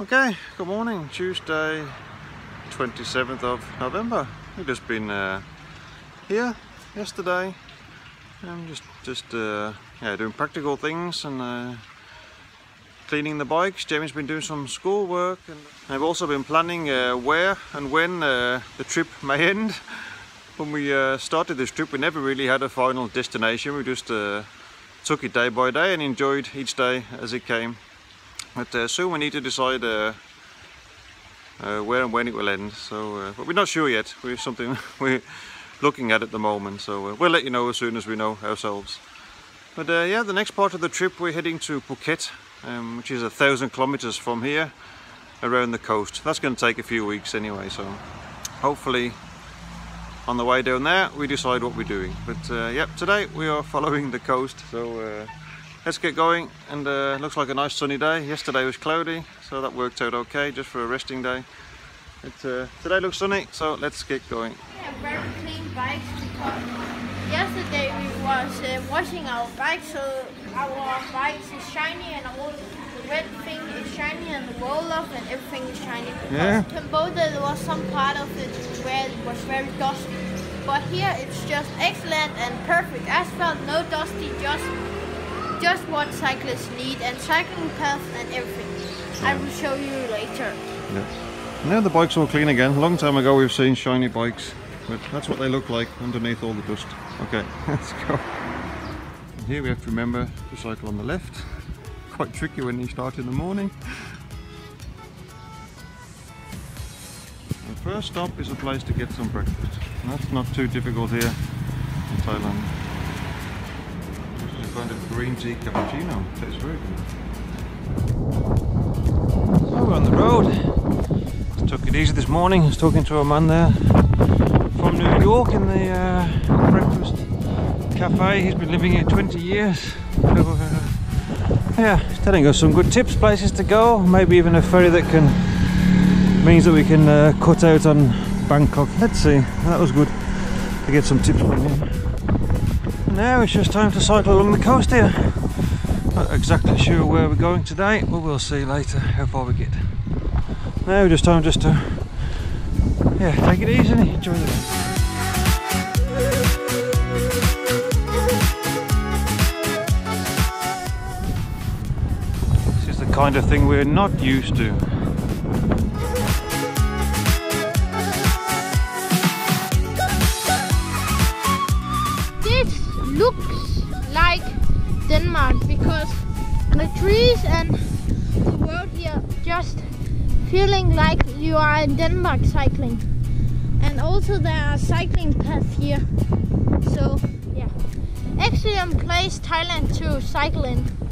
Okay, good morning, Tuesday 27th of November. We've just been uh, here yesterday I'm just just uh, yeah, doing practical things and uh, cleaning the bikes. Jamie's been doing some school work and I've also been planning uh, where and when uh, the trip may end. When we uh, started this trip we never really had a final destination, we just uh, took it day by day and enjoyed each day as it came. But uh, soon we need to decide uh, where and when it will end. So, but we're not sure yet. We're something we're looking at at the moment. So we'll let you know as soon as we know ourselves. But uh, yeah, the next part of the trip we're heading to Phuket, um, which is a thousand kilometers from here, around the coast. That's going to take a few weeks anyway. So hopefully on the way down there we decide what we're doing. But uh, yep, today we are following the coast. So let's get going and uh, looks like a nice sunny day yesterday was cloudy so that worked out okay just for a resting day it, uh, today looks sunny so let's get going yeah, yesterday we was uh, washing our bikes so our bikes is shiny and all the red thing is shiny and the roll off and everything is shiny because Yeah. Cambodia there was some part of it where it was very dusty but here it's just excellent and perfect asphalt no dusty just just what cyclists need and cycling paths and everything. I will show you later. yeah. now the bike's all clean again a long time ago we've seen shiny bikes but that's what they look like underneath all the dust. Okay let's go. And here we have to remember to cycle on the left. Quite tricky when you start in the morning. The first stop is a place to get some breakfast. And that's not too difficult here in Thailand. This is a kind of green tea cappuccino. Tastes very good. So we're on the road took it easy this morning I was talking to a man there from New York in the uh, breakfast cafe he's been living here 20 years so, uh, yeah, he's telling us some good tips, places to go, maybe even a ferry that can means that we can uh, cut out on Bangkok. Let's see, that was good to get some tips from him. Now it's just time to cycle along the coast here. Not exactly sure where we're going today, but we'll see later how far we get. Now just time just to yeah, take it easy and enjoy the. This is the kind of thing we're not used to. This looks like Denmark because the trees and feeling like you are in Denmark cycling. And also there are cycling paths here. So yeah. Excellent place Thailand to cycle in.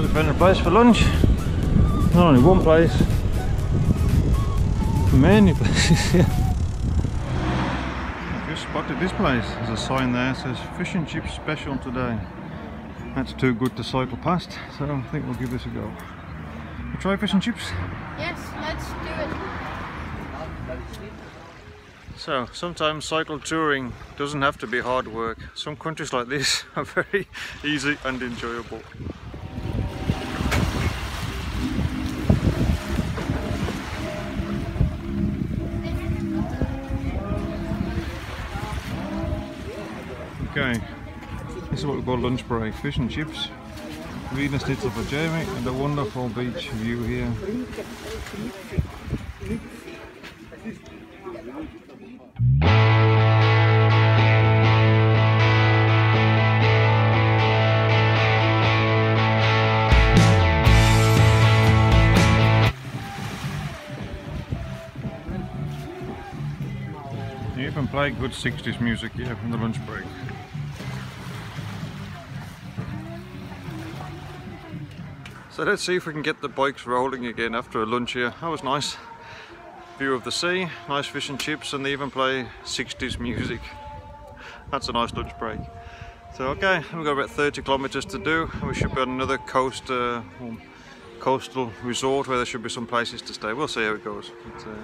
Okay, so we a place for lunch. Not only one place, many places here. I've just spotted this place. There's a sign there that says fish and chips special today. That's too good to cycle past, so I think we'll give this a go. We try fish and chips? Yes, let's do it. So, sometimes cycle touring doesn't have to be hard work. Some countries like this are very easy and enjoyable. Lunch break. Fish and chips, Wiener Schnitzel for Jamie and a wonderful beach view here. You even play good 60s music here from the lunch break. So let's see if we can get the bikes rolling again after a lunch here. That was nice. View of the sea, nice fish and chips, and they even play 60s music. That's a nice lunch break. So okay, we've got about 30 kilometers to do. We should be on another coast, uh, coastal resort where there should be some places to stay. We'll see how it goes. But, uh,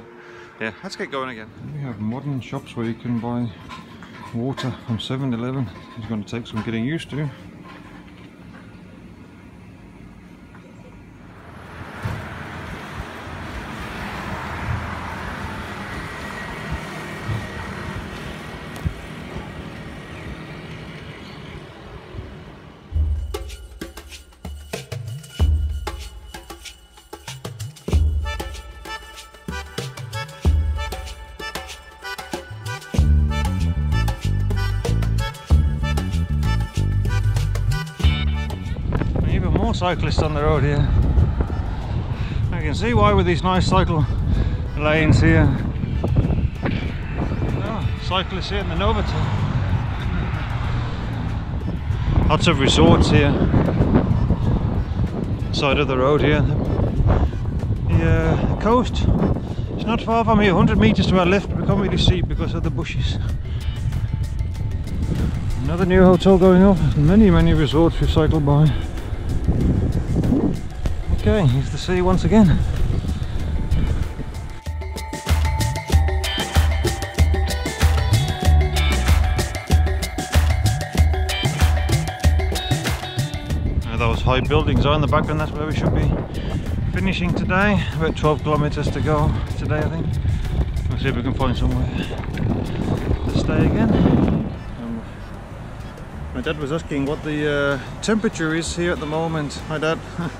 yeah, let's get going again. We have modern shops where you can buy water from 7-Eleven. It's going to take some getting used to. Cyclists on the road here. I can see why with these nice cycle lanes here. Oh, cyclists here in the Novotel. Lots of resorts here. Side of the road here. The, uh, coast. It's not far from here, 100 meters to our left, but we can't really see because of the bushes. Another new hotel going up. Many, many resorts we cycle by. Okay, here's the sea once again. Those high buildings are in the background, that's where we should be finishing today. About 12 kilometers to go today, I think. We'll see if we can find somewhere to stay again. My dad was asking what the uh, temperature is here at the moment. Hi dad.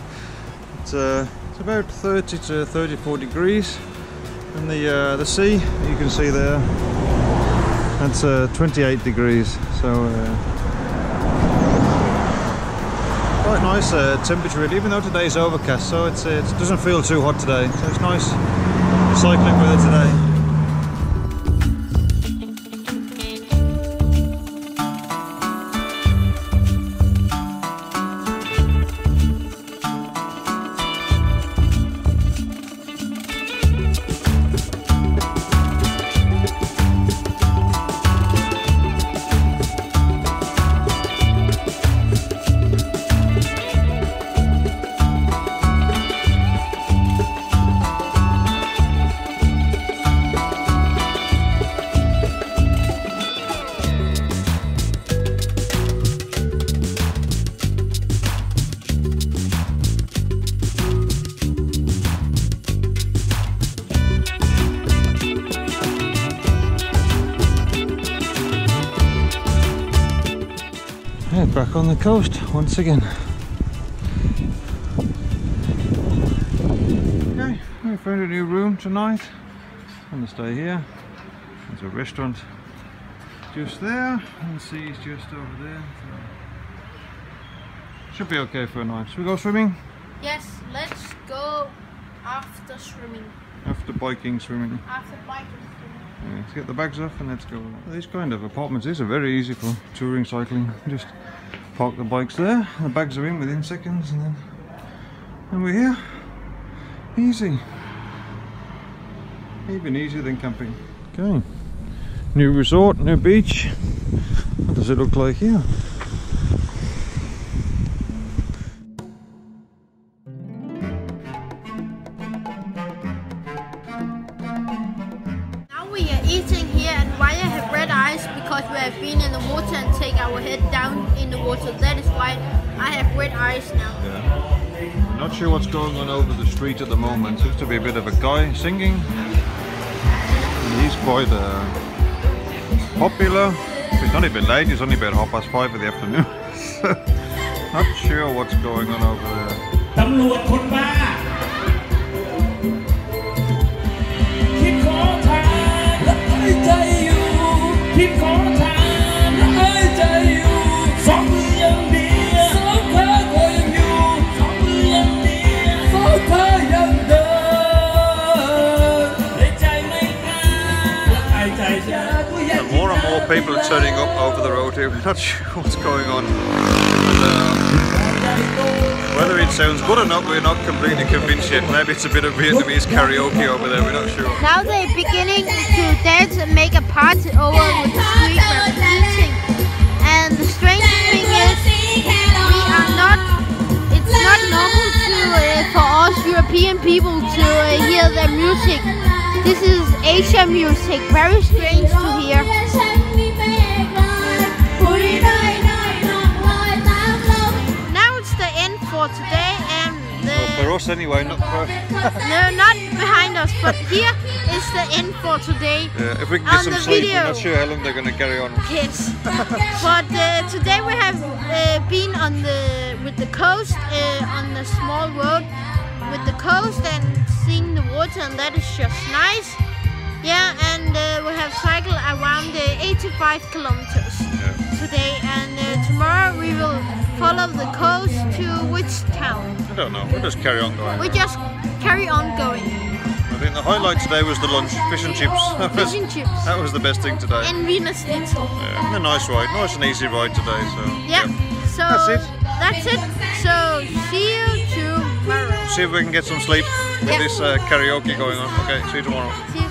it's, uh, it's about 30 to 34 degrees. And the uh, the sea, you can see there, that's uh, 28 degrees. So uh, quite nice uh, temperature really, even though today's overcast. So it's, it doesn't feel too hot today. So it's nice cycling weather today. Yeah, back on the coast once again. Okay, we found a new room tonight. I'm gonna stay here. There's a restaurant just there, and the sea is just over there. So should be okay for a night. Should we go swimming? Yes, let's go after swimming. After biking, swimming. After biking let's get the bags off and let's go. These kind of apartments, these are very easy for touring, cycling. Just park the bikes there. The bags are in within seconds and then and we're here. Easy. Even easier than camping. Okay. New resort, new beach. What does it look like here? Eating here and why I have red eyes because we have been in the water and take our head down in the water. That is why I have red eyes now. Yeah. Not sure what's going on over the street at the moment. Seems to be a bit of a guy singing. And he's quite uh, popular. He's not even late, he's only about half past five in the afternoon. Not sure what's going on over there. People are turning up over the road here. We're not sure what's going on. Uh, whether it sounds good or not, we're not completely convinced yet. Maybe it's a bit of Vietnamese karaoke over there, we're not sure. Now they're beginning to dance and make a party over with the street eating. And the strange thing is, we are not, it's not normal to, uh, for us European people to uh, hear their music. This is Asia music, very strange to hear. Now it's the end for today and For us anyway, not for... no, not behind us, but here is the end for today. Yeah, if we can get some the sleep, video. we're not sure how long they're going to carry on. Yes, but uh, today we have uh, been on the with the coast uh, on the small road with the coast and seeing the water, and that is just nice. Yeah, and uh, we have cycled around uh, 85 kilometers Yeah. Don't know, we'll just carry on going. We just carry on going. I think the highlight today was the lunch, fish and chips. That was, Fish and chips that was the best thing today. and Wiener Schnitzel. Yeah, a nice ride, nice and easy ride today. So Yeah. So That's it. That's it. So see you tomorrow. See if we can get some sleep with Yeah. this uh, karaoke going on. Okay, see you tomorrow. See you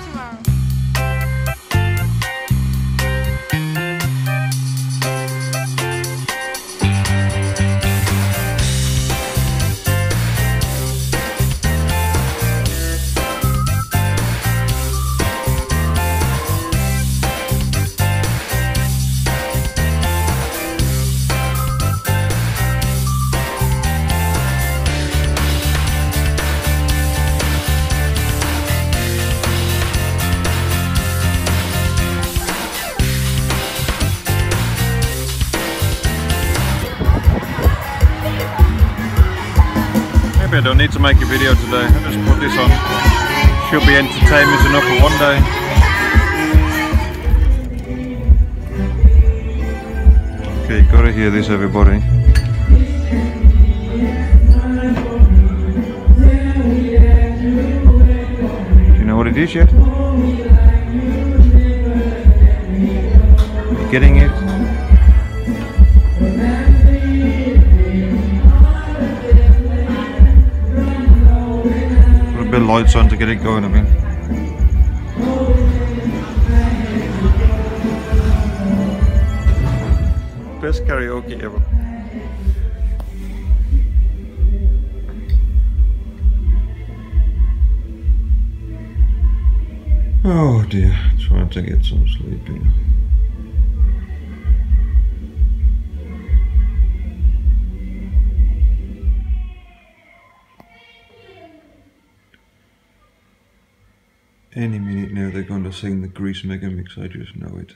Maybe I don't need to make a video today. I'll just put this on. Should be entertainment enough for one day. Okay, gotta hear this everybody. Do you know what it is yet? You getting it? Lights on to get it going I mean. Best karaoke ever. Oh dear, trying to get some sleep here. Any minute now they're going to sing the Grease Mega Mix, I just know it.